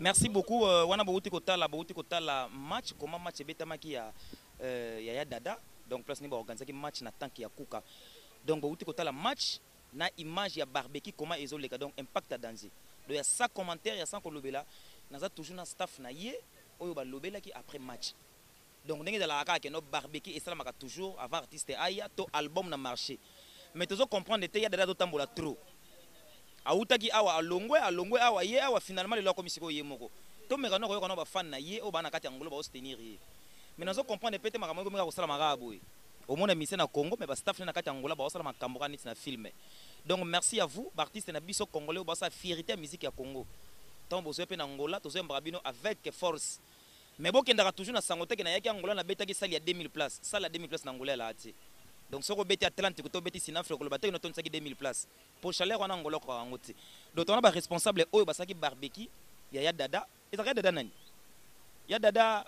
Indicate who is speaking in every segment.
Speaker 1: Merci
Speaker 2: beaucoup euh, wana bowuti kotala bowuti kotala match comment match ebetamaki ya euh, ya ya dada donc place ni baorganisaki match na tanki ya kuka donc bowuti kotala match na image ya barbecue comment ezoleka donc impact ya danze do ya sa commentaire ya sans kolobela naza toujours na staff na ye oyo balobelaki après match Donc ndenge ezalaka kaka que no barbecue esalamaka toujours avant artiste aya to album na marche mais tozo comprendre te ya dada azo tambola trop awutaki awa alongwe alongwe awa aye awa finalement lelo akomi sikoyo ye moko to meka no koyoka no ba fan na ye oyo ba na kati ya ngulu bao soutenir ye mais nazo comprendre pe te makambo ekomi kaka kosalama kaka boye omona musicien na Congo mais ba staff ne na kati ya Angola bao sala makambo kaka neti na film donc merci à vous b'artistes na biso congolais oyo bao sala fierite ya musique ya Congo tango bozoya pe na Angola tozo yambaka bino avec force Mais bo kendaka toujours na sango te que na yaki Angola na betaki salle ya 2000 places, salle ya 2000 places na Angola elaa te. Donc soki obeti Atlantic to obeti Cinafrique oko loba te que no tondisaki 2000 places. Po chaleur wana Angola okokaka yango te. Donc toza na ba responsables oyo ba salaki barbecue ya Ya Dada, ezalaka Ya Dada nani? Ya Dada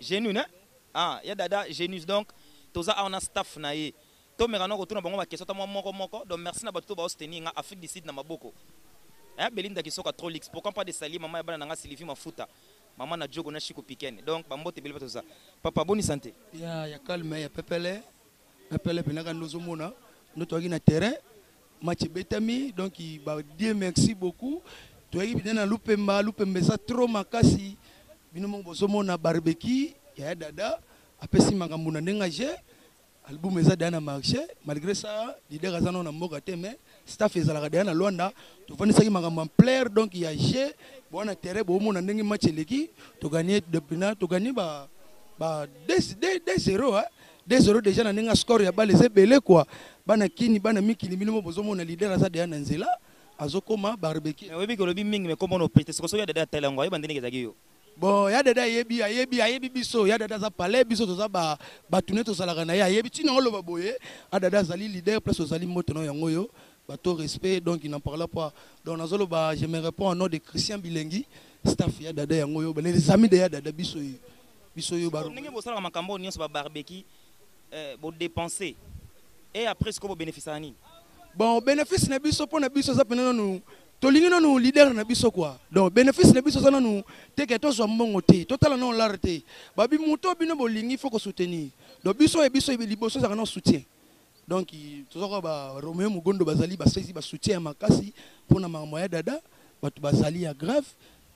Speaker 2: Genu hein? Ah Ya Dada Genus donc toza awa na staff na ye. Tomeka nao kotuna bango ba question ata mwa moko moko donc merci na batu tout bao soutenir nga Afrique du Sud na maboko eh Belinda Kisoka trop luxe pourquoi pas de saluer maman ya bana na nga Sylvie Mafuta maman na Djogo na Chico Pikene donc ba mbote ebele batoza papa boni sante
Speaker 3: ya ya calme ya pepele pepele pena kanda ozo mona ndo toyaki na terrain match ebetami donc ba Dieu merci beaucoup toyaki bina na Lupemba Lupemba eza trop makasi bino moko bozo mona barbecue ya ya dada apesi makambo na ndenge ya jeu Album eza deja na marche malgre ça leader aza nao na mboka te mais staff ezalaka deja na Luanda tofandisaki makambo en plaire donc ya jeu boa na terrain boomona ndenge match eleki toganye deplina toganye ba ba 2-0 hein 2-0 deja na ndenge ya score ya bale eza ebele kua bana kini bana mikili bino bozomona leader aza deja na nzela azokoma
Speaker 2: barbecue oyebi kolobi mingi mais komona opete sikosoki ya dada ya tele yango ayeba ndenge ezalaki yo
Speaker 3: Bon ya dada ayebi ayebi ayebi biso ya dada aza palais biso toza ba batu ne tozalaka na ye ayebi tina oloba boye a dada azali leader place ozali mbote na yango yo bato respect donc il n'en parla pas donc nazoloba je me réponds au nom de Christian Bilengi staff ya dada yango yo les amis de ya dada biso ye biso yo baro
Speaker 2: ndenge bosalaka makambo oyo nyonso ba barbecue eh, bo dépenser et après ce que bo bénéficier nini
Speaker 3: bon bénéfice na biso mpo na biso eza mpenza nanu Tolingi nanu leader na biso quoi. Donc benefice na biso za nanu te ke tozwa mbongo te. Totala nanu lar te. Ba bi moto bino bolingi faut ko soutenir. Donc biso e biso liboso ezaka nanu soutien. Donc toza kwa ba Romeo Mugondo bazali basezi ba soutien ya makasi pona makambo ya dada. Batu bazali ya grave.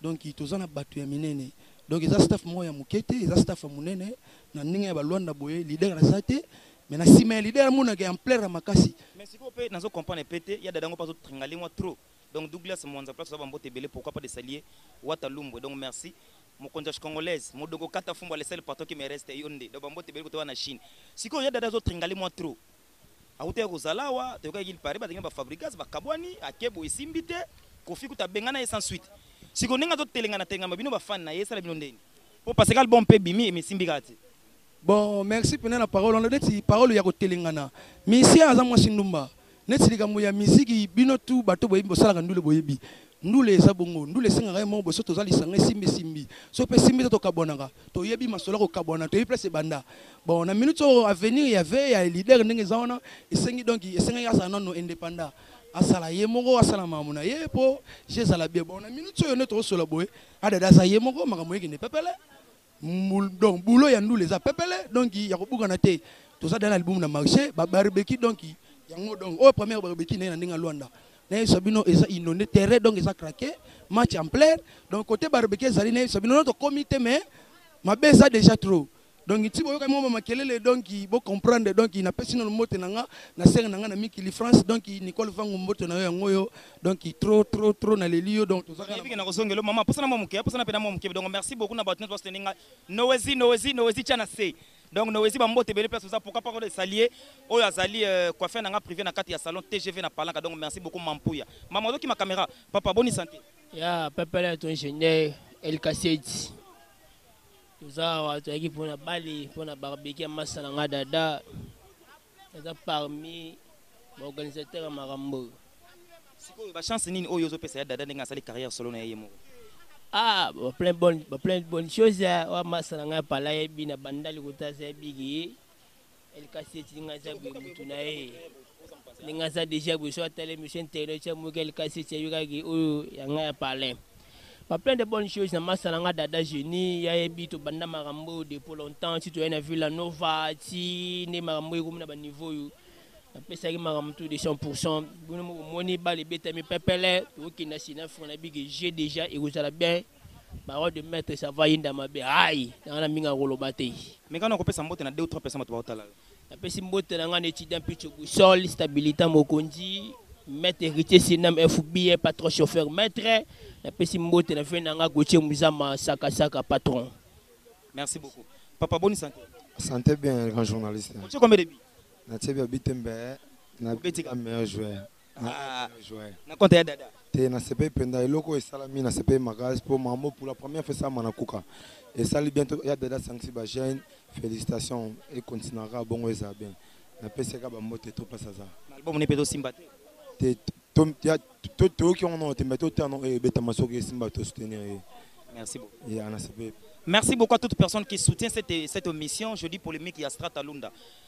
Speaker 3: Donc toza na batu ya minene donc eza staff moko ya muke te eza staff ya munene na ndenge ya ba luanda boye leader aza te mais na sima ya leader amona ke ampleur ya makasi
Speaker 2: Mais sikoyo pe nazo comprendre pe te ya dada yango pe azo tringaler mua trop donc Douglas Mwanza place oza ba mbote ebele pourquoi pas de saluer Wata Lumbwe donc merci mokonzi ya schcongolaise Modogo Kata Fumbwa le seul patron qui me reste yo nde donc ba mbote ebele kotoyo wana na Chine sikoyo ya dada azo tringaler mua trop Awutaki kozala awa toyokaki il parait balingi ba fabrigas bakabwani ake boye esimbi te koffi kutu abengana ye sans suite sikoyo ndenge azo telengana telengana bino ba fan na ye esala bino ndeni po parce que album pe ebimi et mais esimbi kaka te.
Speaker 3: Bon merci pena na parole wana neti parole ya kotelengana musicien aza mwasi ndumba neti likambo ya miziki bino tout bato boyebi bosalaka ndule boyebi Ndule eza bongo ndule esengaka ye moko boso toza lisanga esimbi esimbi soki pe esimbi te tokabwanaka toyebi masolo ya kokabwana toyebi place ebanda bon na minute oyo avenir ya vie ya leader ndenge eza wana esengi donc esengaki azala nano independa asala ye moko asala makambo na ye po jeu ezala bien bon na minute oyo nde tokosola boye adada aza ye moko makambo ekende pepele donc boulot ya ndule eza pepele donc ya kobukana te toza dana libumu na marché ba barbecue donc yango donc oyo première barbecue naye na ndenge alwanda nayebisa bino eza inonde terrain donc eza craqué match en plaire donc côté barbecue ezali nayebisa bino no tokomi te mais mabe eza déjà trop donc nti boyokami mwa makelele donc bocomprendre donc napesi nano mbote na nga na sere na nga na mikili france donc nicole vangu mbote na yo yango oyo donc trop trop trop na leli yo donc tozaka
Speaker 2: yebike na kozongelo mama posa na mwa moke posa na pena mwa moke donc merci beaucoup na bato nyonso basuteni ngai noezi noezi noezi tia na se donc noezi bambote ebele place oza pourquoi pas ko salie oyo azali euh, coiffeur na ngai privé na kati ya salon tgv na palanka donc merci beaucoup mampuya mama ozoki ma caméra papa boni santé
Speaker 4: ya papa la ton ingénieur El Kaseti toza awa toyaki mpona bale mpona barbecue ya masa na ngai dada naza parmi ba organisateur ya makambo oyo
Speaker 2: sikoyo ba chance nini oyo ozopesa ya dada ndenge asali carrière solo na ye moko
Speaker 4: ah ba plein bonne ba plein bonne chose ya wa masa na ngai pala yebi na bandali kotasa yebi ki elikasi eti ngai za boye mutu na ye ndenge aza deja boye so atali emission internet ya moke elikasi eti ayebikaki oyo ya ngai ya palin Ba plein de bonnes choses na masta na nga dada génie ya yebi to banda makambo oyo de pour longtemps ti toye na Villa Nova ti nde makambo ekomi na ba niveau oyo napesaki makambo tout de 100% bino moko moni bale betami pepele tokenda si na fona bige j'ai déjà ekozala bien parole de maître ça va yinda mabe aïe na nga na mingi akoloba te
Speaker 2: Mekano kopesa mbote na deux ou trois personnes bato baotala yo.
Speaker 4: Napesi mbote na ngai na etudiant Picho Boussole, stabilita mokonzi, maître héritier sinam FBA patron chauffeur maître. Napesi mbote na vene na ngai Gauthier Muzama saka saka patron.
Speaker 2: Merci beaucoup. Papa boni santé.
Speaker 5: Santé bien grand journaliste.
Speaker 2: Otie combien de buts?
Speaker 5: Natie bia but mbe na
Speaker 2: beti
Speaker 5: ka meilleur joueur.
Speaker 2: Ah, na compte ya dada.
Speaker 5: Te na sepe penda eloko esalami na sepe makasi pour mambo pour la première fois sama na kuka. Esali bien to ya dada sangisi ba jeunes. Felicitations et continue ka bongo eza bien. Na pesi ka ba mbote trop place aza.
Speaker 2: Na album ne peto simba te.
Speaker 5: Te to ya to to ki on on te mais to te on e beta masoki simba to soutenir ye.
Speaker 2: Merci beaucoup.
Speaker 5: Ya na sepe.
Speaker 2: Merci beaucoup à toute personne qui soutient cette cette mission. Je dis polémique ya Strata Lunda.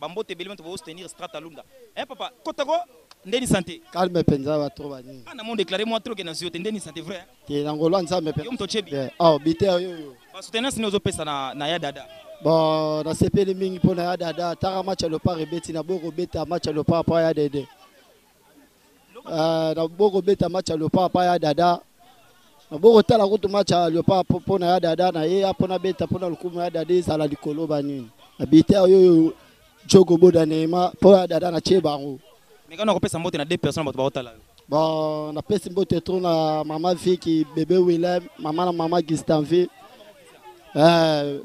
Speaker 2: Ba mbote ebele bantu bao soutenir Strata Lunda. Eh papa, kota ko ndeni sante.
Speaker 6: Calme penza ba trop ba nini.
Speaker 2: Ah na mon déclarer moi trop que na zio te ndeni sante vrai. Hein?
Speaker 6: Te na ngolo nzambe pe.
Speaker 2: Yo mto chebi.
Speaker 6: Yeah. Oh biter yo yo.
Speaker 2: Ba soutenir sino zo pesa na na ya dada.
Speaker 6: Bon, na sepeli mingi pona ya dada. Tara match ya lopar ebeti na boko beta match ya lopar pa ya dede. Euh, na boko beta match ya leopard pa ya dada na boko tala kutu match ya leopard mpo na ya dada na ye mpo na beta mpo na lokumu ya dada ezala likolo banini na bita oyo jogo boda neima mpo ya dada na tie bango
Speaker 2: mekano akopesa mbote na deux personnes bato bakotala yo
Speaker 6: bon napesi mbote tro na mama viki bebe willem mama na mama gistanvi euh,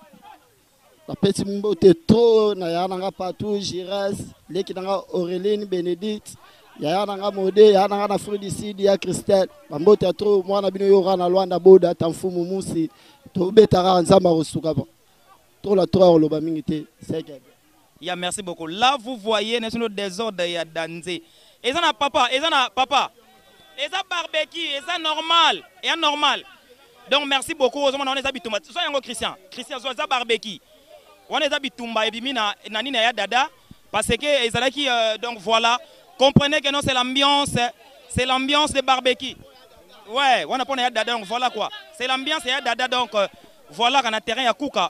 Speaker 6: napesi mbote trop na yaya na nga patou gires leki na nga aureline benedicte yaya na nga mode yaya na nga na afrique du sud ya christelle bambote ya trop mwana bino yoka na lwanda boda tamfumu musi tobeta kaka nzambe akosuka trop la trop akoloba mingi te seke
Speaker 2: Ya merci beaucoup là vous voyez n'est sino desordre ya danze eza na papa eza na papa eza barbecue eza normal ya normal donc merci beaucoup ozomona wana eza bitumba zwa yango christian christian zwa eza barbecue wana eza bitumba ebimi na na nini ya dada parce que ezalaki euh, donc voilà comprenez que non c'est l'ambiance c'est l'ambiance de barbecue ouais wana pona ya dada donc voilà quoi c'est l'ambiance ya dada donc euh, voilà kana terrain ya kuka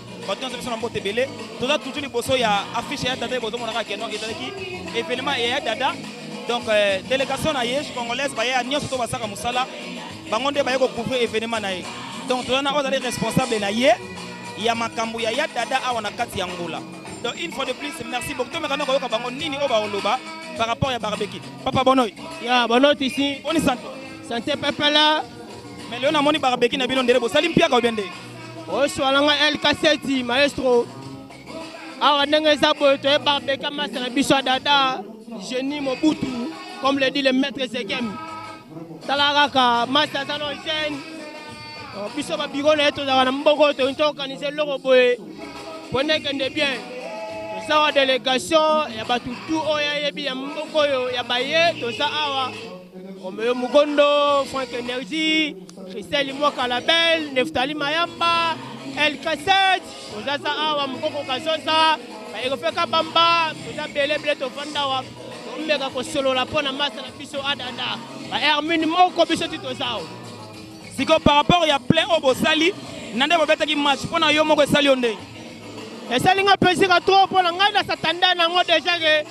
Speaker 2: bato nyonso biso na mbote ebele toza tutu liboso ya affiche ya dada bozomona kaka keno ezalaki événement ya dada donc euh, délégation na ye congolaise baye ya nyonso to basaka mosala bango nde baye kocouvrir événement na ye donc toza na oyo azali responsable na ye ya makambo ya ya dada awa na kati ya ngola donc une fois de plus merci beaucoup tomeka na koyoka bango nini oyo baoloba par rapport ya barbeki papa bonoi
Speaker 4: ya bonoi tisi
Speaker 2: boni sante
Speaker 4: sante pepela
Speaker 2: mais leo namoni barbeki na bino ndele bosali mpiaka obia nde
Speaker 4: oswananga el kaseti maestro awa ndenge eza boye toyeba beka masa na biso ya dada genie mobutu comme le dit le maître zekem tala kaka masi aza na jeune oh, biso babiro na ye tozalaka na mboko toyini toorganize eloko boye mpo nde ekende bien toza wa délégation ya bato tu oyo ayebi ya mboko oyo ya baye toza awa omeyo mokondo frank energie Christelle Limwaka la belle, Neftali Mayamba, El Kasset, ozaza awa mukoko kazoza, ekofeka bamba, toza bele bele tovanda wa omeka kosolola mpo na masa na biso adada ba hermine moko biso ti tozao
Speaker 2: sikoyo par rapport ya plein oyo bosali na nde bobetaki match mpo na yo moko esali yo ndenge
Speaker 4: esali nga plaisir ya trop mpo na ngai na satanda nango deja ke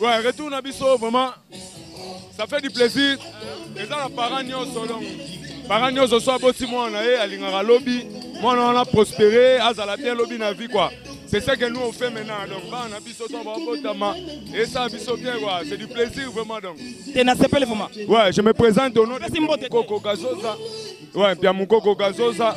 Speaker 7: Ouais,
Speaker 2: retour na
Speaker 7: biso vraiment ça fait du plaisir. Eza na parents nyonso donc parents nyonso so aboti mwana na ye alingaka lobi mwana wana prospere azala bien lobi na vie quoi. C'est ce que nous on fait maintenant donc bana na biso to babotama et ça biso bien quoi c'est du plaisir vraiment donc.
Speaker 2: Te na sepele vraiment.
Speaker 7: Ouais, je me présente au nom de Mukoko Gazoza. Ouais,
Speaker 8: Mpiamukoko Gazoza.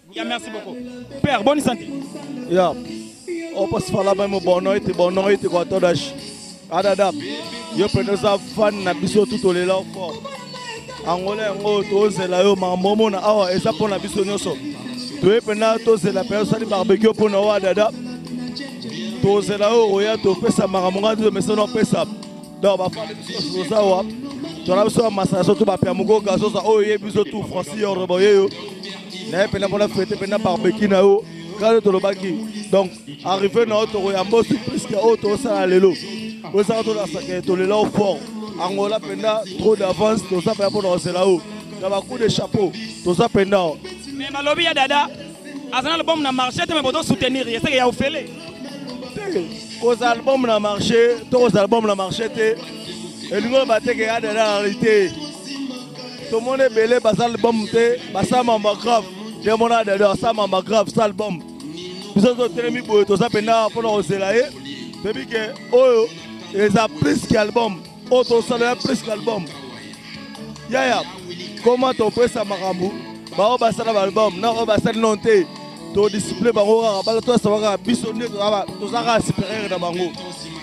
Speaker 8: Ya
Speaker 2: merci beaucoup. Père, bonne santé.
Speaker 9: Ya. Opo sifala memo bono ete bono ete kwa todash. Adadap. Yo pene za fan na biso tutolela fort. Angola yango tozela yo mambo mona awa eza pona biso nyoso. Toye pena tozela pena sali barbecue pona wa adadap. Tozela yo oya topesa makambo ngai tozomesana opesa. Donc bafandi biso toza wa. Tona biso masala so to bapia mokoka sosa oyo ye biso tu Francis Yorbo yeyo. naye mpena mpona fete mpena barbecue na yo kaka tolobaki donc arrive na yo tokoyamba osi puiske oyo tosala lelo osaka tolasaka tolela o fort angola mpena trop d'avance toza mpena mpona kozela yo na bacoup de chapeau toza mpena o
Speaker 2: mais balobi ya dada aza na album na marché te me bozo soutenir ye seke ya ofele
Speaker 9: kozala album na marché to kozala album na marché te elingi oyo bateke ya dada na réalité tomoni ebele basa album te basa mamba grave nde mona dada asa mamba grave sa album biso totelemi boye toza mpenza mpona kozela ye toyebi ke oyo eza plus ke album oyo tosalela plus ke album yaya koma topesa makambo baoyo basala baalbum na oyo basali non te todiscipline bango kaka bala toyasaba kaka biso nde toza kaka superieur na bango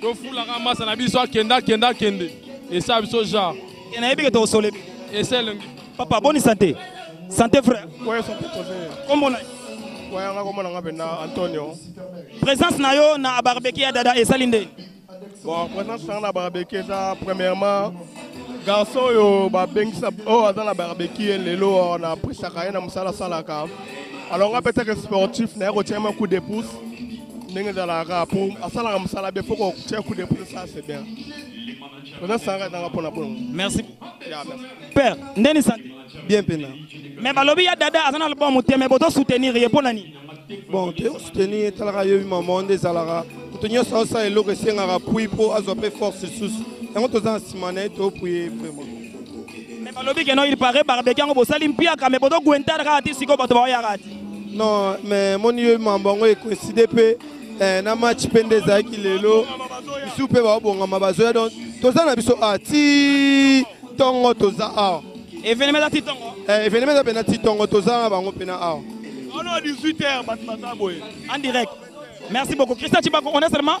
Speaker 7: tofulaka masa na biso akenda akenda akende esa biso genre
Speaker 2: nayebi ke tokosola ebi
Speaker 7: esa elengi
Speaker 2: papa boni sante sante frère
Speaker 10: ouais, sante
Speaker 2: kombo na
Speaker 10: wayanga kombo na nga mpenza antonio
Speaker 2: présence na yo na abarbeki ya dada esali nde
Speaker 10: bon présence na nga na abarbeki eza premièrement garçon oyo babengisa oyo oh, aza na barbeki ye lelo oh, na presaka ye na mosala asalaka alors nga mpe teke sportif naye kotyama coup de pouce ndenge ezalaka kaka mpo asalaka mosala be foko tia coup de pouce ça c'est bien pena sanga ezanga mpona bongo
Speaker 2: merci père ndeni sante
Speaker 3: bien mpena
Speaker 2: mais balobi ya dada aza na album te mais bozo soutenir ye mpo na nini
Speaker 5: bon te soutenir etalaka yo mama nde ezalaka moto nyonso aosala eloko esengaka pui mpo azwa mpe force lisusu yango toza na nsima na ye toopuye vraiment
Speaker 2: Mais balobi que non il paraît barbecue yango bosali mpiaka mais bozo guentara kaka ti sikoyo bato baoyaka te
Speaker 5: non mais moni yo mambo yango ecoïncide mpe eh, na match mpe nde ezalaki lelo bisu mpe baobongama bazoya donc toza na biso awa ah, ti ntongo toza awa
Speaker 2: evenema eza ti ntongo eh,
Speaker 5: evenema eza mpena ti ntongo toza na bango mpena awa
Speaker 10: ono 18 heure bato baza boye
Speaker 2: en direct merci beaucoup christian cibako on est seulement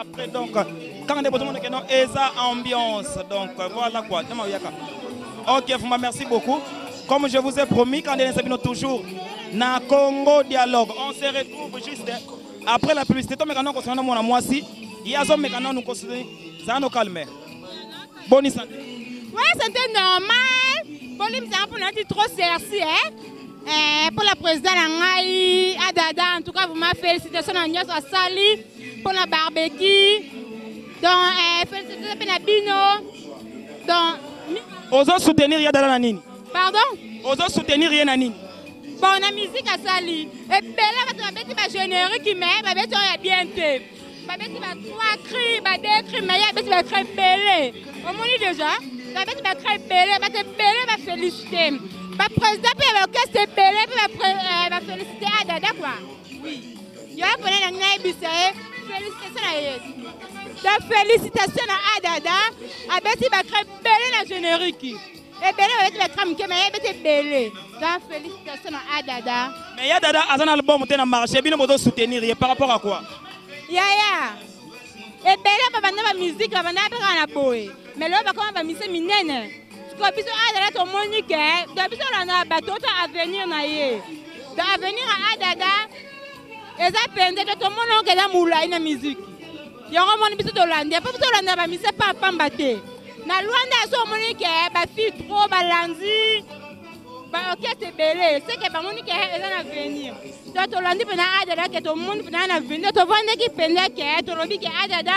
Speaker 2: après donc kanga nde bozomona keno eza ambiance donc voilà quoi nde mayoyaka ok fumba merci beaucoup comme je vous ai promis kanga nde nesa bino toujours na congo dialogue on se retrouve juste après la publicité tomeka nano kosana na mwana mwasi ye azomeka nanu kosani zala no calme boni sante
Speaker 11: oui c'était normal boni mzala mpona ti trop serci eh? eh, mpo la président na ngai adada en tout cas vraiment félicitation na nyonso asali Pona barbecue donc eh, felicitations pe na bino donc
Speaker 2: ozo soutenir ya dala na nini
Speaker 11: pardon
Speaker 2: ozo soutenir ye na nini
Speaker 11: bon na musique asali ebele bato babeti bagénérique me babeti oyo ya bien te babeti ba trois cri ba deux cri me ye abeti bacri ebele omoni déjà babeti bacri ebele bato ebele bafélicité baprésident mpe ya baorchestre ebele mpe bafélicité adada kua oui Y'a pona na ngai bisa ye félicitations na ye donc félicitations na adada abeti bakra ebele na générique ebele babeti bakra moke ma ye ebeti ebele donc félicitations na adada
Speaker 2: mais ya dada aza na album te na marché bino bozo soutenir ye par rapport à quoi
Speaker 11: yaya ebele babanda bamusike babanda mpe kaka na boye mais lelo bakoma bamise minene sikoyo biso adada tomoni ke to biso olanda bato to avenir na ye to avenir ya adada eza penze to tomona oke eza molai na miziki yango omoni biso tolandi mpo biso tolanda bamise pa pamba te na lwanda ya so omoni ke bafille tro balandi baorchestre ebele seke bamoni ke eza na venir to tolandi mpena adada ke tomoni mpena na venir tovandaki mpenza ke tolobi ke adada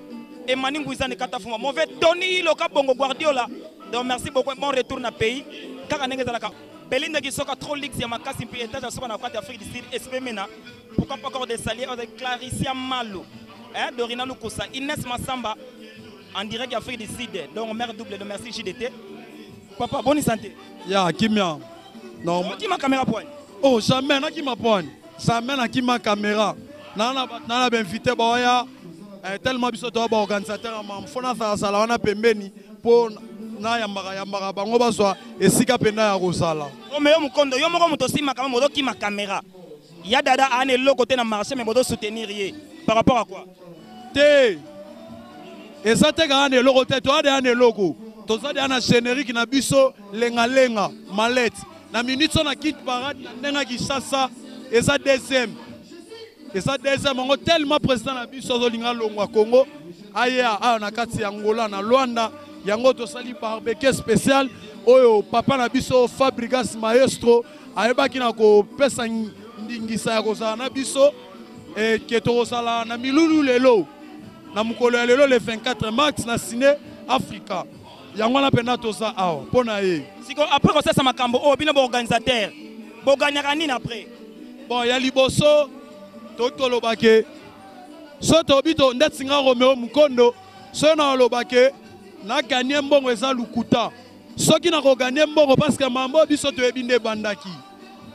Speaker 2: Emani Nguizane Katafuma mauvais Tony Ilo Kabongo Guardiola donc merci beaucoup bon retour na pays kaka ndenge ezalaka Belinda Kisoka trop leaks ya makasi mpe etage ya soka na kati Afrique du Sud espemena pourquoi pas encore des saliers oh, Clarissa Malo hein, Dorina Lukusa Inès Massamba en direct Afrique du Sud donc mère double de merci JDT papa bonne santé
Speaker 3: ya kimia non
Speaker 2: ma caméra point
Speaker 3: oh jamais na kimia point Same na kima camera na na na ba invité ba waya eh, tellement biso to ba organisateur ya mam fona sala sala wana pembeni po na yambaka yambaka bango bazwa esika penda ya kozala.
Speaker 2: Ome yo mukondo yo moko moto sima kama moto kima camera. Ya dada ane loko te na marché mais moto soutenir ye par rapport à quoi?
Speaker 3: Te eza te kaka na eloko te toya deya na eloko toza deya na générique na biso lengalenga malete na minute oyo na kit parade na ndenge ya kinshasa eza deuxième eza deuxième yango tellement président na biso azolinga alongwa congo aya awa na kati ya angola na luanda yango tosali barbecue spécial oyo papa na biso fabrigas maestro ayebaki na kopesa ndingisa ya kozala na biso eke tokozala na milulu lelo na mokolo ya lelo le 24 mars na cine africa yango wana mpenza toza awa mpo na ye
Speaker 2: siko après kosalisa makambo oyo bino baorganisateur boganyaka nini après
Speaker 3: bon ya liboso toki toloba ke so tobi to ndeti nga romeo mokondo soki naloba ke naganye mbongo eza lokuta soki nakoganye mbongo parceke mambo biso toyebi nde ebandaki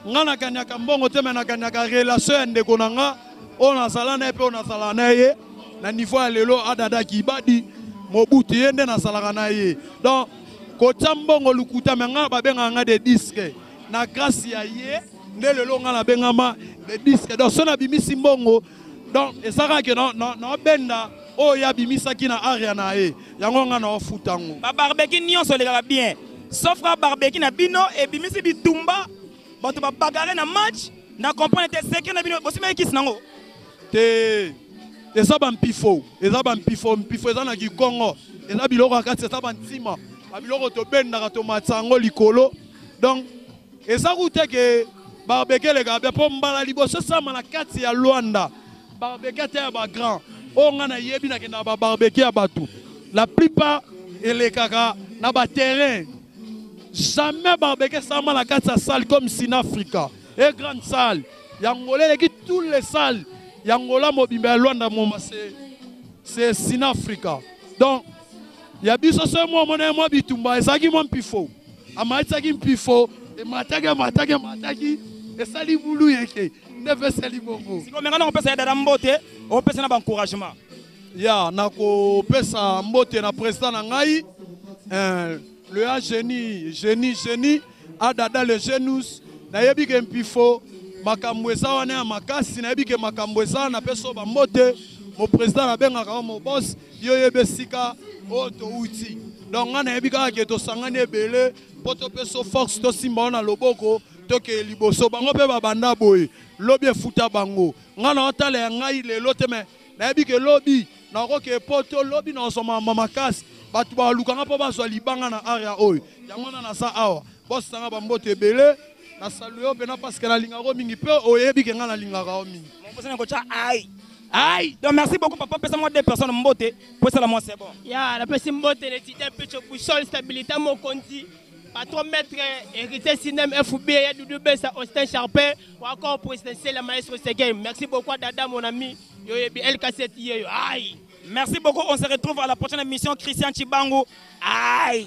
Speaker 3: nga nakaniaka mbongo te me nakaniaka relation ya ndeko na nga oyo nazala na ye mpe oyo nazala na ye na niveau ya lelo adada kibadi mobutu ye nde nazalaka na ye donc kotya mbongo lokuta me nga babengaka nga de disque na grâce ya ye nde lelo nga nabengama de disque donc so nabimisi mbongo donc eza kaka ke naobenda oyo ye abimisaki na aria na ye yango ngai naofuta yango
Speaker 2: babarbeki nyonso elekaka bien sauf kaka barbeki na bino ebimisi bitumba bato babagare na match na comprendre te secret na bino bosimaki kisi nango
Speaker 3: te eza bampifo eza bampifo mpifo eza na kikongo eza biloko ya kati eza bantima babiloko tobendaka tomatisa yango likolo donc Eza ku te ke barbecue eleka bia mpo mbala liboso esama na kati ya Luanda barbecue ata ya ba grand oyo ngai nayebi nakendaka ba barbecue ya bato la plupart elekaka na ba terrain jamais barbecue esama na kati ya salle comme Sinafrica e grande salle ya Angola eleki tous les salles ya Angola mobimba ya Luanda moma c'est Sinafrica donc ya biso soki mwa omona ye mwa bitumba ezalaki mwa mpifo amatisaki mpifo emataki amataki amataki esali bulu yeke nde mpe esali bongo
Speaker 2: sikoyo menga nakopesa ya dada mbote opesa na baencouragement
Speaker 3: ya nakopesa mbote na president na ngai eh, le a genie genie genie adada le genus nayebi ke mpifo makambo eza wana ya makasi nayebi ke makambo eza wana napesa yo bambote mopresident nabengaka yo mobos yo yeba esika oyo touti donc ngai nayebi kaka ke tosangani ebele mpo topesa force tosimba yo na loboko tokeye liboso bango mpe babanda boye lobi efuta bango ngai naotala ya ngai lelo te me nayebi ke lobi nakoke poto lobi nakozwa mama makasi bato balukanga mpo bazwa libanga na area oyo yango wana naza awa bosanga bamboto ebele Na salu yo pena parce que na lingaka yo mingi pe oyebi ke nga na lingaka yo mingi.
Speaker 2: Mon posa na ko cha ai. Aïe Donc merci beaucoup papa, pesa moi deux personnes mbote, pour ça la moi c'est bon.
Speaker 4: Ya, na pesi mbote le tite pecho boussole stabilité mokonzi. Patron maître héritier cinem FB ya Doudou Bessa Austin Charpin ou encore présidentiel la maestro ce game. Merci beaucoup à Dada mon ami. Yo yebi El Cassette yeyo. Aïe.
Speaker 2: Merci beaucoup, on se retrouve à la prochaine émission Christian Chibangu. Aïe.